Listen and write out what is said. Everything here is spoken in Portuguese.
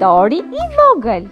Dory e Vogel.